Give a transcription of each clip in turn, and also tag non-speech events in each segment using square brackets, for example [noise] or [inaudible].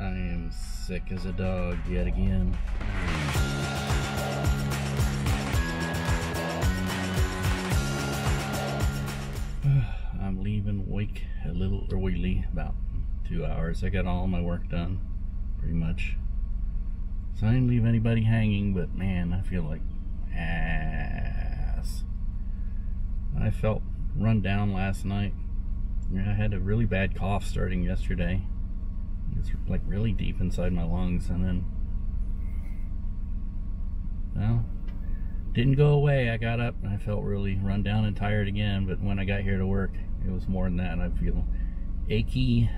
I am sick as a dog yet again. [sighs] I'm leaving Wake a little early, about two hours. I got all my work done, pretty much. So I didn't leave anybody hanging, but man, I feel like ass. I felt run down last night. I had a really bad cough starting yesterday. It's like really deep inside my lungs, and then, well, didn't go away. I got up and I felt really run down and tired again. But when I got here to work, it was more than that. And I feel achy,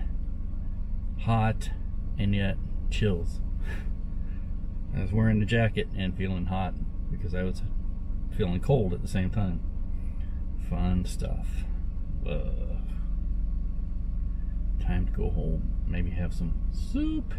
hot, and yet chills. [laughs] I was wearing the jacket and feeling hot because I was feeling cold at the same time. Fun stuff. Time to go home. Maybe have some soup.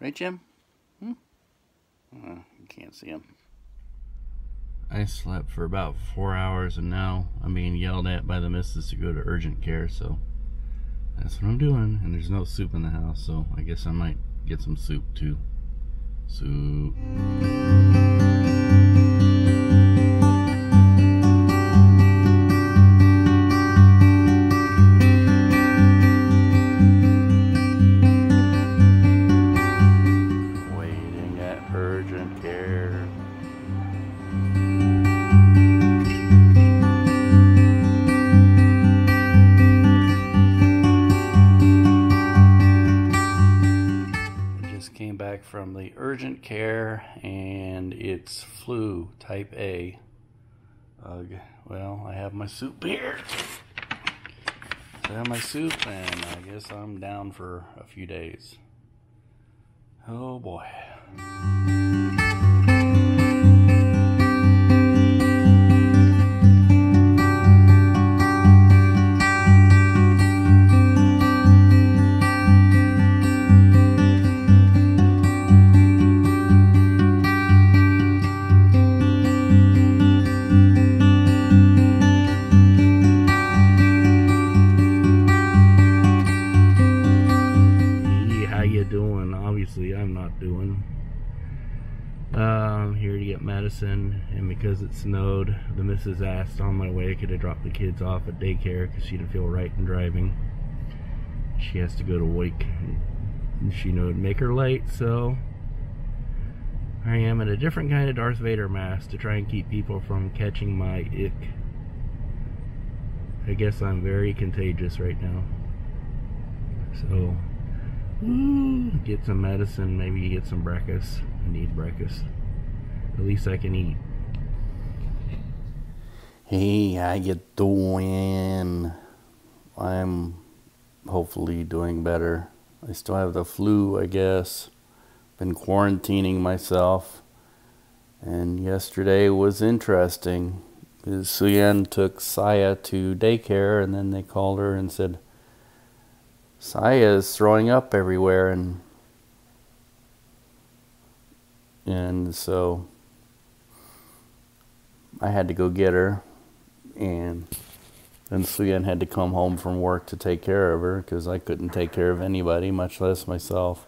Right, Jim? Hmm? Uh, you can't see him. I slept for about four hours and now I'm being yelled at by the missus to go to urgent care, so that's what I'm doing. And there's no soup in the house, so I guess I might get some soup too. Soup. Urgent care. Just came back from the urgent care and it's flu type A. Ugh. Well, I have my soup here. I have my soup and I guess I'm down for a few days. Oh boy. You doing? Obviously, I'm not doing. Uh, I'm here to get medicine, and because it snowed, the missus asked on my way could I drop the kids off at daycare because she didn't feel right in driving. She has to go to Wake, and she knew it'd make her late, so I am in a different kind of Darth Vader mask to try and keep people from catching my ick. I guess I'm very contagious right now. So, Ooh, get some medicine, maybe get some breakfast. I need breakfast. At least I can eat. Hey, how you doing? I'm hopefully doing better. I still have the flu, I guess. Been quarantining myself. And yesterday was interesting. Because Suyan took Saya to daycare and then they called her and said, Saya is throwing up everywhere and and so I had to go get her and then Suyan had to come home from work to take care of her because I couldn't take care of anybody, much less myself.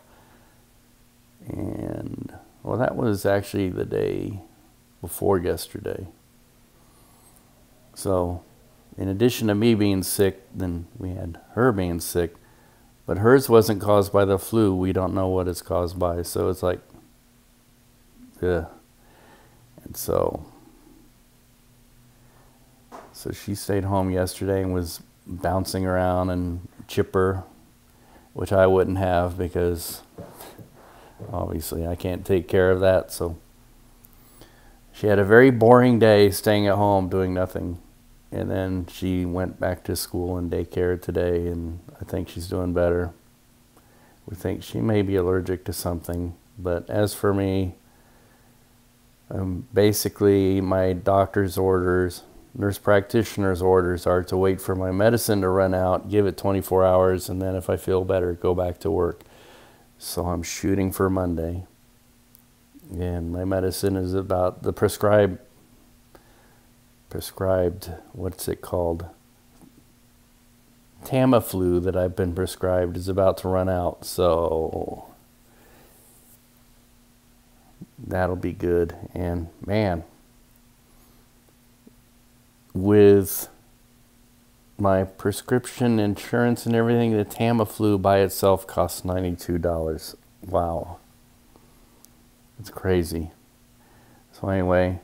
And well, that was actually the day before yesterday. So in addition to me being sick, then we had her being sick. But hers wasn't caused by the flu. We don't know what it's caused by. So it's like, yeah. And so, so she stayed home yesterday and was bouncing around and chipper, which I wouldn't have because obviously I can't take care of that. So she had a very boring day staying at home doing nothing. And then she went back to school and daycare today, and I think she's doing better. We think she may be allergic to something, but as for me, um, basically my doctor's orders, nurse practitioner's orders are to wait for my medicine to run out, give it 24 hours, and then if I feel better, go back to work. So I'm shooting for Monday. And my medicine is about the prescribed prescribed, what's it called? Tamiflu that I've been prescribed is about to run out, so that'll be good. And man, with my prescription insurance and everything, the Tamiflu by itself costs $92. Wow. It's crazy. So, anyway,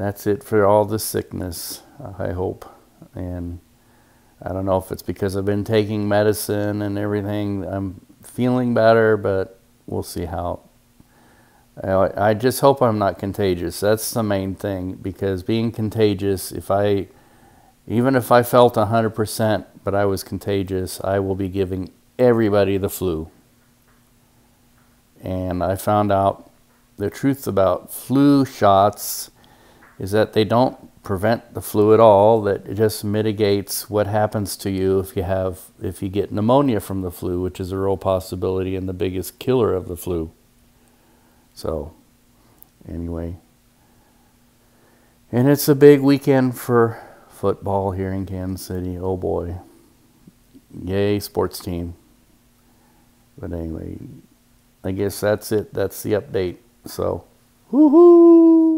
that's it for all the sickness, I hope. And I don't know if it's because I've been taking medicine and everything. I'm feeling better, but we'll see how. I just hope I'm not contagious. That's the main thing because being contagious, if I, even if I felt 100%, but I was contagious, I will be giving everybody the flu. And I found out the truth about flu shots is that they don't prevent the flu at all that it just mitigates what happens to you if you have if you get pneumonia from the flu which is a real possibility and the biggest killer of the flu. So anyway. And it's a big weekend for football here in Kansas City. Oh boy. Yay sports team. But anyway I guess that's it. That's the update. So woohoo